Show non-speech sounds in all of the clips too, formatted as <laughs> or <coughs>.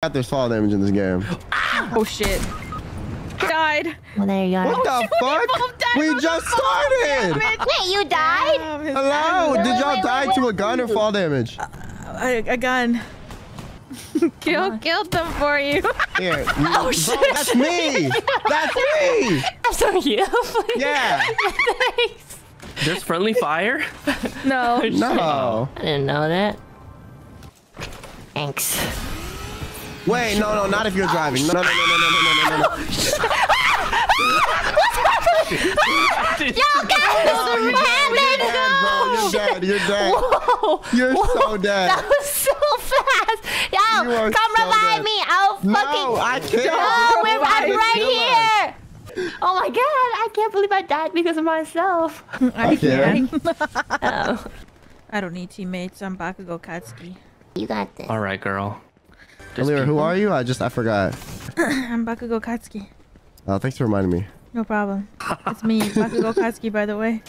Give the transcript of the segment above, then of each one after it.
got there's fall damage in this game. Oh shit. He died. Well, there you go. What are. the fuck? We just started. Wait, you died? Hello? Wait, Did y'all die wait, to a gun or fall damage? A, a gun. <laughs> Kill, killed them for you. Here. <laughs> Oh shit. That's me. That's me. <laughs> That's on you. Yeah. Thanks. There's friendly fire? no. Oh, no. I didn't know that. Thanks. Wait, no, no, not if you're driving. No, no, no, no, no, no, no, no, no, no. Yo, guys, Oh, you're dead, you're dead, bro. You're dead. You're dead. Whoa. You're Whoa, so dead. That was so fast. Yo, come so revive dead. me. I'll No, fucking. I can't. No, we're, Nobody I'm right kill us. here. Oh my god, I can't believe I died because of myself. I can't. <laughs> Oh, I don't need teammates. I'm Bakugo Katsuki. you got this. All right, girl. Just Elira, who are you? I just, I forgot. <coughs> I'm Bakugo Katsuki. Oh, thanks for reminding me. No problem. It's me, <laughs> Bakugo Katsuki, by the way.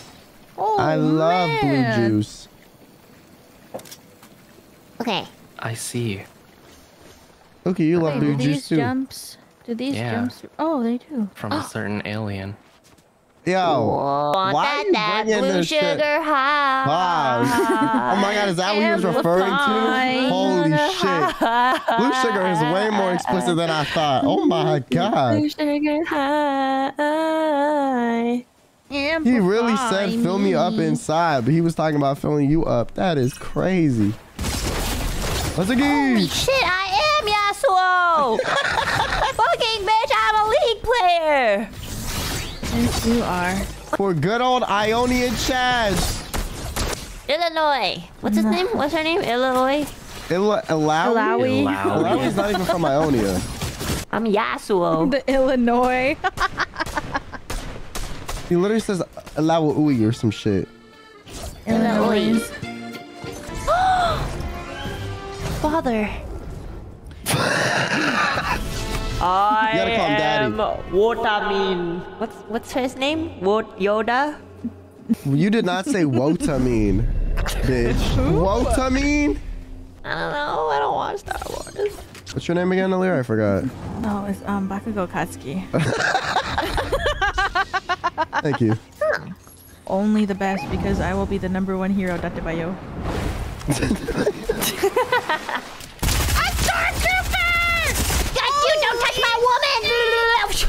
Oh, I love blue juice. Okay. I see. Okay, you love Wait, blue do juice these too. jumps? Do these Yeah. jumps? Oh, they do. From a <gasps> certain alien. Yo. Want why that, you that bringing blue this sugar shit? high. Wow. oh my god, is that what he was referring to? Holy shit. Blue sugar is way more explicit than I thought. Oh my god. Blue sugar high. He really said fill me up inside, but he was talking about filling you up. That is crazy. Let's Holy shit, I am Yasuo! <laughs> Fucking bitch, I'm a league player! Yes, you are. For good old Ionian Chad. Illinois. What's his mm-hmm. name? What's her name? Illinois? Ila- Ilawi? Malawi. Ilawi's not even from Ionia. I'm Yasuo. <laughs> The Illinois. He literally says Ilawi or some shit. Illinois. <gasps> Father. I You gotta call him Daddy. am Wotamin. What's what's his name? Wot Yoda? You did not say Wotamine, bitch. <laughs> Wotamine? I don't know. I don't watch Star Wars. What's your name again, Elira? I forgot. no, it's um Bakugo Katsuki. <laughs> Thank you. Only the best because I will be the number one hero, Dattebayo. I'm <laughs> Stormtrooper! God, you don't touch my woman!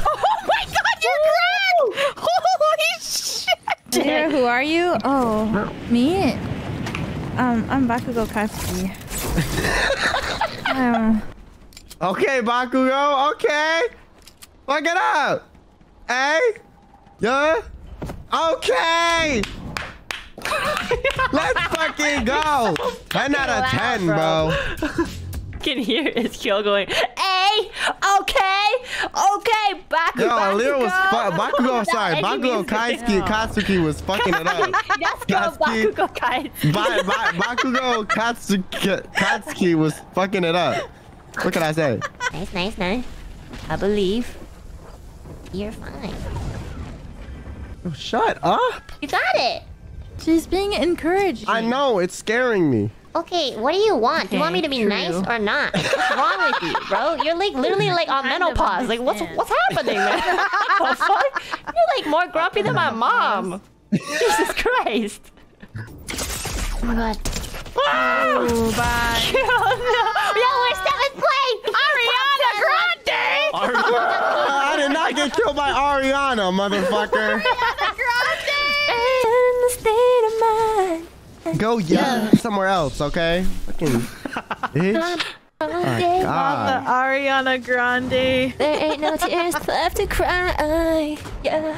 oh my god, you're grand! Holy shit! Dear, who are you? Oh, me? Um, I'm Bakugo Katsuki. <laughs> um, Okay, Bakugo. Okay. Fuck it up. Hey. Yeah. Okay. <laughs> Let's fucking go. 10 out of 10, bro. <laughs> can hear his kill going, Hey, okay, okay, Baku, Yo, Bakugo. Elira was fu- Bakugo, sorry. <laughs> That Bakugo enemy's Katsuki, Katsuki was fucking it up. <laughs> Let's go, Katsuki. Bakugo, guys. Ba- ba- Bakugo Katsuki, Katsuki was fucking it up. What can I say? Nice, nice, nice. I believe you're fine. Oh, shut up. You got it. she's being encouraged. I know, it's scaring me. Okay, what do you want? do you want me to be Okay, nice or not? What's wrong with you, bro? You're like <laughs> literally like on menopause. Like what's what's happening, man? <laughs> the fuck? You're like more grumpy than my <laughs> mom. Jesus Christ. Oh my god. Ah! Oh, bye. Oh, Yo, we're seventh place! Ariana Grande! I did not get killed by Ariana, motherfucker. Go yeah somewhere else, okay? Fucking bitch. Oh my The. Ariana Grande. There ain't no tears left to cry. Yeah.